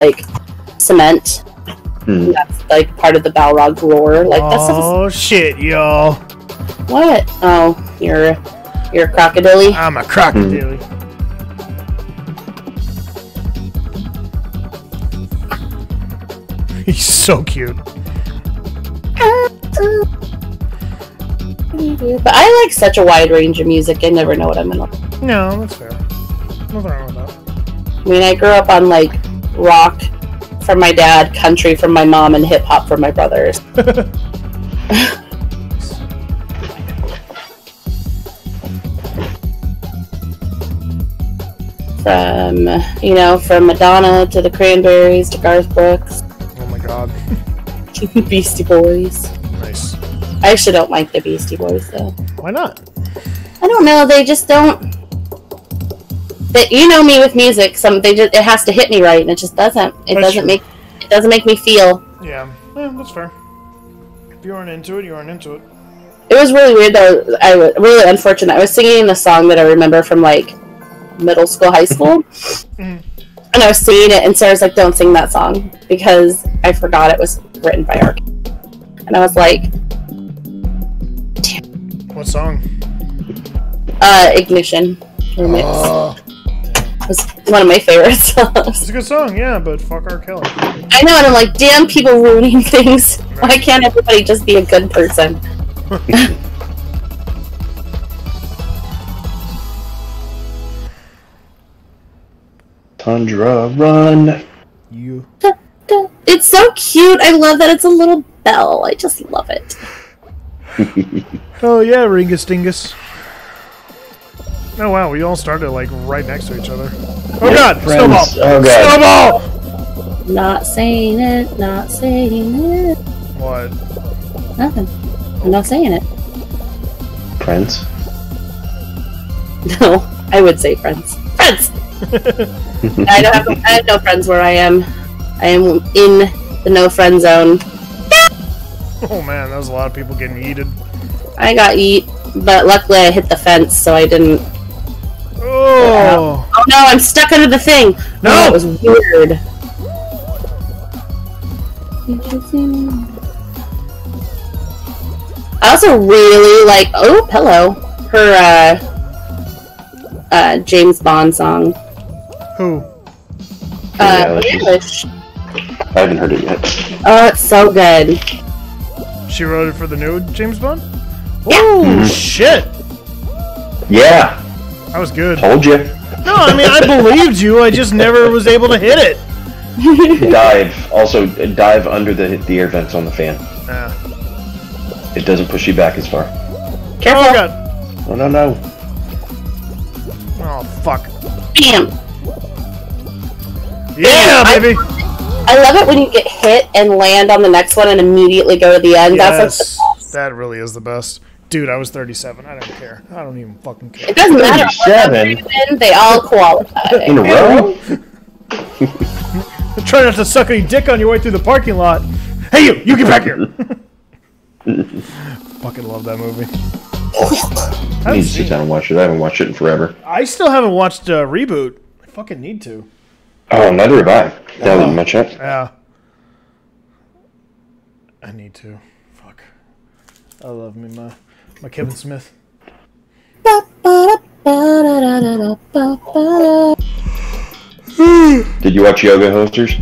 like cement. Hmm. That's like part of the Balrog lore. Like that's Oh shit, yo! what? Oh, you're you're a crocodile. I'm a crocodile. He's so cute. But I like such a wide range of music. I never know what I'm gonna. No, that's fair. Nothing wrong with that. I mean, I grew up on like rock from my dad, country from my mom, and hip hop from my brothers. from you know, from Madonna to the Cranberries to Garth Brooks, Oh my god. Beastie Boys. Nice. I actually don't like the Beastie Boys though. Why not? I don't know. They just don't. That you know me with music. Some they just it has to hit me right, and it just doesn't. It That's doesn't true. make it doesn't make me feel. Yeah. Yeah, that's fair. If you aren't into it, you aren't into it. It was really weird though. I was really unfortunate. I was singing a song that I remember from like middle school, high school, Mhm. and I was singing it, and Sarah's like, "Don't sing that song because I forgot it was written by R." And I was like, "Damn." What song? uh, "Ignition." Remix. Oh. It was one of my favorite songs. It's a good song, yeah, but fuck R. Kelly. I know, and I'm like, damn, people ruining things. Why can't everybody just be a good person? Tundra Run. You. It's so cute. I love that it's a little bell. I just love it. Oh yeah, Ringus Dingus. Oh wow, we all started like right next to each other. Oh god, friends. snowball! Oh, God. Snowball! Not saying it, not saying it. What? Nothing. I'm not saying it. Friends. No, I would say friends. Friends! I don't have I have no friends where I am. I am in the no friend zone. Oh man, that was a lot of people getting yeeted. I got eat, but luckily I hit the fence, so I didn't. Oh! Oh no, I'm stuck under the thing. No! Oh, it was weird. I also really like. Oh, hello. Her uh, uh, James Bond song. Who? Uh, Yeah, Eilish. I haven't heard it yet. Oh, it's so good. She wrote it for the new James Bond? Yeah. Oh Mhm. shit! Yeah, That was good. told you. No, I mean I believed you, I just never was able to hit it. dive. Also, dive under the the air vents on the fan. Ah. It doesn't push you back as far. Careful. Oh god. Oh no no. Oh fuck. Bam. Yeah, I- baby! I love it when you get hit and land on the next one and immediately go to the end. That's like the Yes, that really is the best. Dude, I was 37. I don't care. I don't even fucking care. It doesn't matter what 37? number you're they all qualify. In a row. Try not to suck any dick on your way through the parking lot. Hey, you! You get back here! fucking love that movie. I, I need to sit down and watch it. I haven't watched it in forever. I still haven't watched uh, Reboot. I fucking need to. Oh, neither have I. That wasn't much yet. Yeah. I need to. Fuck. I love me my my Kevin Smith. Did you watch Yoga Hosers?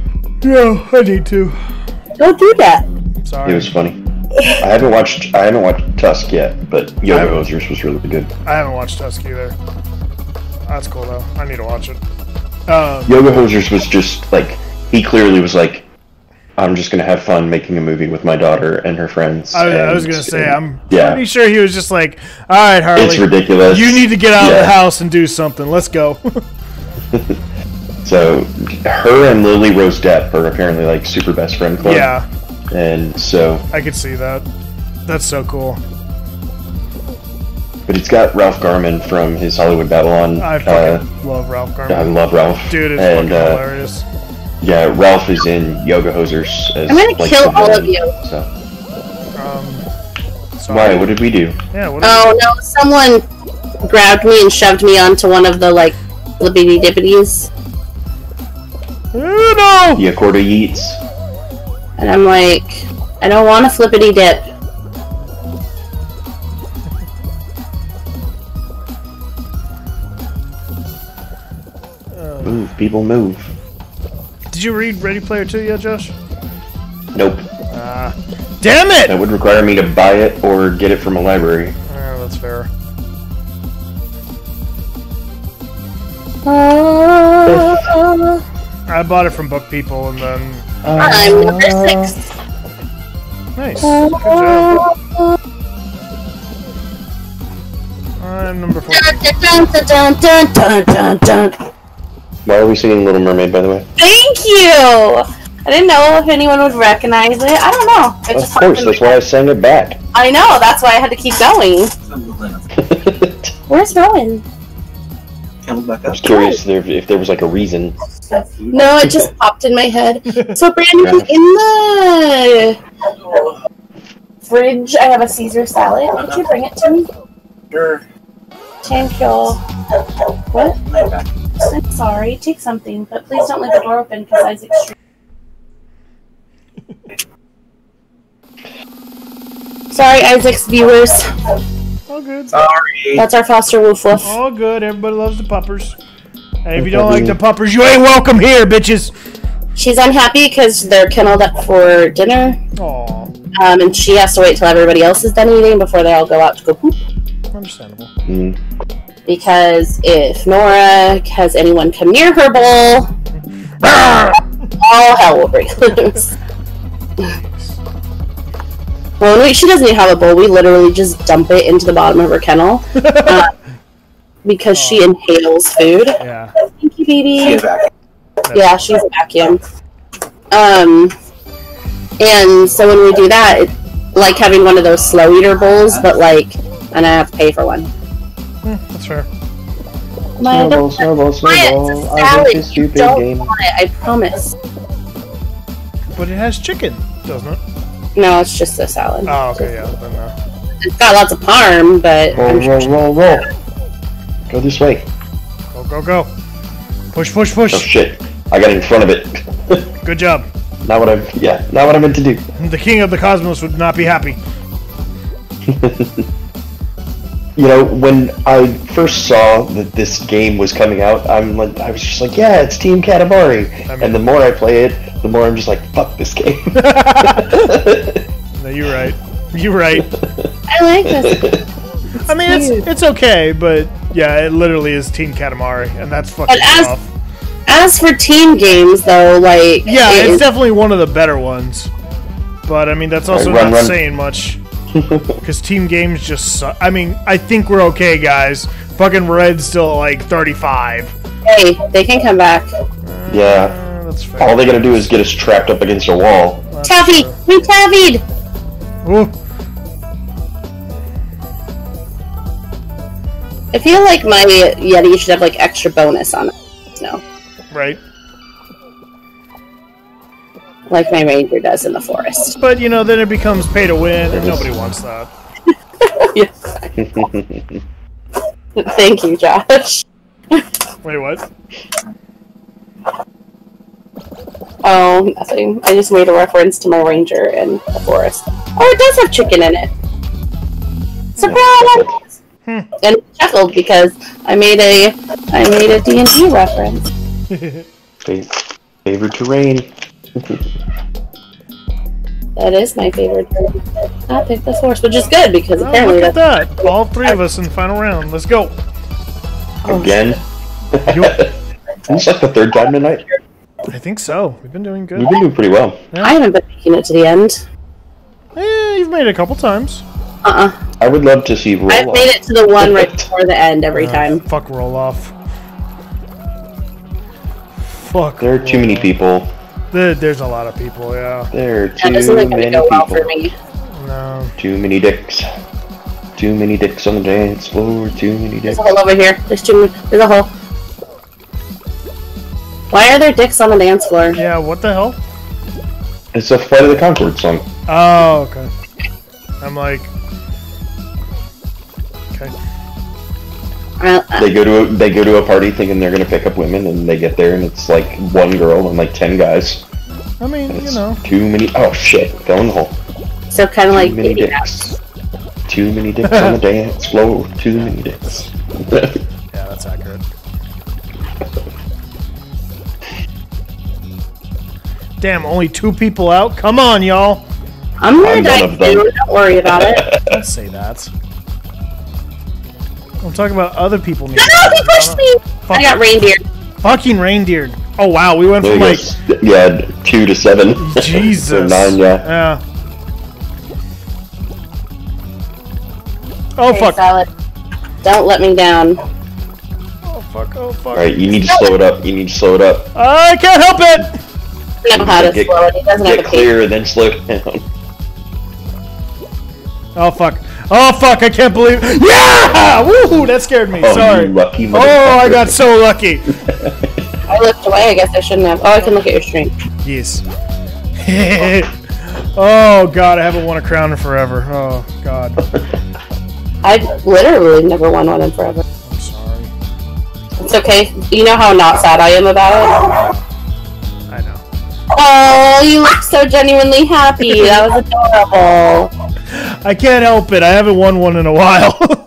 Yeah, I need to. Don't do that. Sorry. It was funny. I haven't watched. I haven't watched Tusk yet, but Yoga haven't- Hosers was really good. I haven't watched Tusk either. That's cool though. I need to watch it. Um, Yoga Hosers was just like he clearly was like, I'm just gonna have fun making a movie with my daughter and her friends. I, I was gonna say and- I'm yeah. pretty sure he was just like, "All right, Harley, It's ridiculous. you need to get out of the house and do something. Let's go." So her and Lily Rose Depp are apparently like super best friend club. yeah, And so, I could see that. That's so cool. but it's got Ralph Garman from his Hollywood Babylon. I uh, love Ralph Garman. I love Ralph. Dude, it's and, fucking uh, hilarious. Yeah, Ralph is in Yoga Hosers. As, I'm gonna like, kill all villain, of you. So. Um, sorry. Why? What did we do? Yeah. What Oh no, someone grabbed me and shoved me onto one of the like libbity dippities. Oh, no! No! Yakorta Yeats. And I'm like, I don't want a flippity dip. Move, people move. Did you read Ready Player 2 yet, Josh? Nope. Ah. Damn it! That would require me to buy it or get it from a library. Oh, that's fair. Oh, I bought it from Book People and then. Ah. I'm number six. Nice. Good job. I'm number four. Dun, dun, dun, Why are we singing Little Mermaid, by the way? Thank you! I didn't know if anyone would recognize it. I don't know. It Of just course, that's why I sang it back. I know, that's why I had to keep going. Where's Rowan? I was curious if, if there was like a reason. No, it just popped in my head. So, Brandon, in the fridge, I have a Caesar salad. Could you bring it to me? Sure. Thank you. What? I'm sorry. Take something, but please don't leave the door open because Isaac's. streaming. Sorry, Isaac's viewers. All good. Sorry. That's our foster woof woof. All good. Everybody loves the puppers. Hey, if you don't like the puppers, you ain't welcome here, bitches. She's unhappy because they're kenneled up for dinner, Aw, um, and she has to wait till everybody else is done eating before they all go out to go poop. understandable. Mm. Because if Nora has anyone come near her bowl, all hell will break loose. Well, wait, she doesn't even have a bowl. We literally just dump it into the bottom of her kennel uh, because she inhales food. Yeah. Thank you, baby. She's back. Yeah, she's a vacuum. Um, and so when we do that, it, like having one of those slow eater bowls, but like, and I have to pay for one. Hmm, that's fair. My Snowball, snowball, snowball. it's a I salad. like a You stupid don't game. want it. I promise. But it has chicken, doesn't it? No, it's just a salad. Oh, okay, yeah. Then, uh, It's got lots of parm, but Roll, I'm sure roll, roll, roll. Go this way. go, go, go. Push, push, push. Oh shit! I got in front of it. Good job. not what I'm. Yeah, not what I meant to do. The king of the cosmos would not be happy. You know, when I first saw that this game was coming out, I'm like, I was just like, yeah, it's Team Katamari. I mean- and the more I play it, the more I'm just like, fuck this game. No, you're right. You're right. I like this. I mean, it's cute. it's okay, but yeah, it literally is Team Katamari, and that's fucking But as- tough. As for team games, though, like Yeah, it it's is- definitely one of the better ones. But I mean, that's also Alright, run, not run. saying much. Because team games just suck. I mean, I think we're okay, guys. Fucking Red's still like 35. hey, they can come back. yeah. Uh, that's fair. All they gotta do is get us trapped up against a wall. Taffy, true. we taffied. Ooh, I feel like my Yeti should have like extra bonus on it. No, right. Like my ranger does in the forest. But you know, then it becomes pay to win, and nobody wants that. Thank you, Josh. Wait, what? Oh, nothing. I just made a reference to my ranger in the forest. Oh, it does have chicken in it. Surprise! Hmm. And he chuckled because I made a I made a D and D reference. Favorite terrain. That is my favorite. I picked the forest, which is good because Oh, apparently look at that's that! All three of us in the final round. Let's go. Again. Is like the third time tonight. I think so. We've been doing good. We've been doing pretty well. I haven't been making it to the end. Eh, you've made it a couple times. Uh uh I would love to see roll I've made it to the one right before the end every Uh, time. Fuck roll off. Fuck. There are too many people. There, there's a lot of people. Yeah. There are That too isn't many go well for people. me. No. Too many dicks. Too many dicks on the dance floor. Too many dicks. There's a hole over here. There's two. There's a hole. Why are there dicks on the dance floor? Yeah. What the hell? It's a Flight of the Conchords song. Oh, okay. I'm like. Okay. I, I, They go to a, they go to a party thinking they're gonna pick up women, and they get there and it's like one girl and like ten guys. I mean, you know. too many. Oh shit! Go in the hole. so kind of Too like many baby dicks. Too many dicks on the dance floor. Too many dicks. Yeah, that's accurate. Damn, only two people out? Come on, y'all. I'm gonna I'm die one of them. too. Don't worry about it. Don't say that. I'm talking about other people. Need No, he pushed me. I got reindeer. Fucking reindeer. Oh wow, we went from like yeah, two to seven. Jesus. or nine, yeah. Yeah. Oh Hey, fuck. Salad. Don't let me down. Oh fuck. Oh fuck. All right, you need to slow it up. You need to slow it up. I can't help it. I know how to Get- slow it. He doesn't have Get a clear and then slow it down. Oh fuck. Oh fuck. I can't believe. Yeah! Woo! That scared me. Oh, Sorry. you lucky Oh, I got so lucky. I looked away. I guess I shouldn't have. Oh, I can look at your stream. Yes. oh god, I haven't won a crown in forever. Oh god. I've literally never won one in forever. I'm sorry. It's okay. You know how not sad I am about it? I know. Oh, you look so genuinely happy. That was adorable. I can't help it. I haven't won one in a while.